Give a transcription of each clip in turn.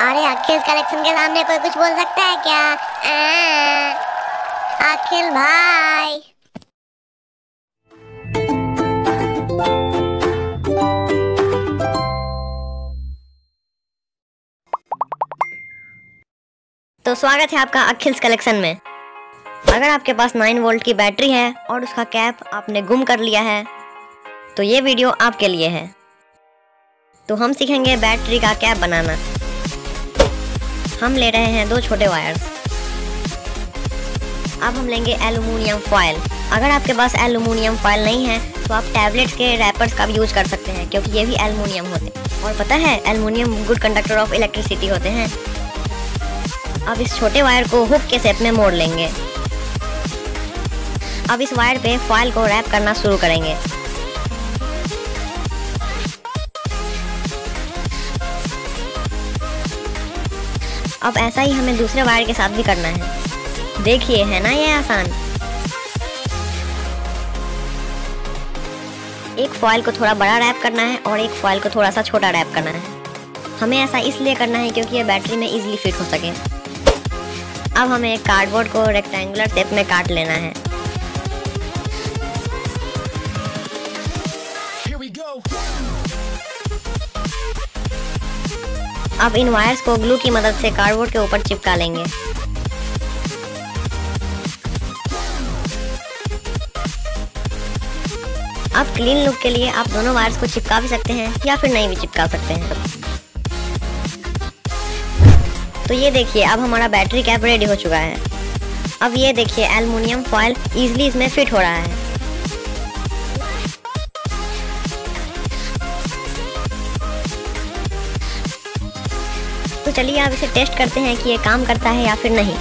अरे अखिल कलेक्शन के सामने कोई कुछ बोल सकता है क्या? अखिल भाई। तो स्वागत है आपका अखिल्स कलेक्शन में। अगर आपके पास 9 वोल्ट की बैटरी है और उसका कैप आपने गुम कर लिया है तो ये वीडियो आपके लिए है। तो हम सीखेंगे बैटरी का कैप बनाना। हम ले रहे हैं दो छोटे वायर्स अब हम लेंगे एलुमिनियम फॉयल अगर आपके पास एलुमिनियम फॉयल नहीं है तो आप टैबलेट्स के रैपर्स का भी यूज़ कर सकते हैं, क्योंकि ये भी एलुमिनियम होते हैं। और पता है aluminium good conductor of electricity होते हैं। अब इस छोटे वायर को हुक के शेप में मोड़ लेंगे। अब इस वायर पे फॉयल को रैप करना शुरू करेंगे। अब ऐसा ही हमें दूसरे वायर के साथ भी करना है। देखिए, है ना ये आसान? एक फॉयल को थोड़ा बड़ा रैप करना है और एक फॉयल को थोड़ा सा छोटा रैप करना है। हमें ऐसा इसलिए करना है क्योंकि ये बैटरी में इजीली फिट हो सके। अब हमें कार्डबोर्ड को रेक्टेंगुलर शेप में काट लेना है। अब इन वायर्स को ग्लू की मदद से कार्डबोर्ड के ऊपर चिपका लेंगे। अब क्लीन लुक के लिए आप दोनों वायर्स को चिपका भी सकते हैं या फिर नहीं भी चिपका सकते हैं। तो ये देखिए, अब हमारा बैटरी कैप रेडी हो चुका है। अब ये देखिए, एल्युमिनियम फॉयल इजीली इसमें फिट हो रहा है। तो चलिए आप इसे टेस्ट करते हैं कि ये काम करता है या फिर नहीं।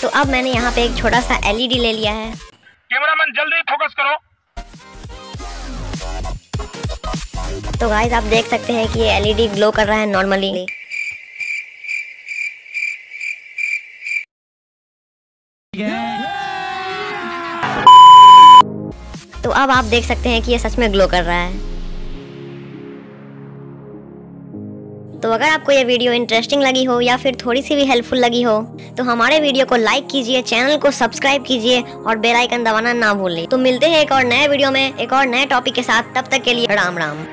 तो अब मैंने यहाँ पे एक छोटा सा एलईडी ले लिया है। कैमरामैन जल्दी फोकस करो। तो गाइस आप देख सकते हैं कि ये एलईडी ग्लो कर रहा है नॉर्मली तो अब आप देख सकते हैं कि ये सच में ग्लो कर रहा है। तो अगर आपको ये वीडियो इंटरेस्टिंग लगी हो या फिर थोड़ी सी भी हेल्पफुल लगी हो तो हमारे वीडियो को लाइक कीजिए चैनल को सब्सक्राइब कीजिए और बेल आइकन दबाना ना भूलें। तो मिलते हैं एक और नए वीडियो में, एक और नए टॉपिक के साथ। तब तक के लिए राम राम।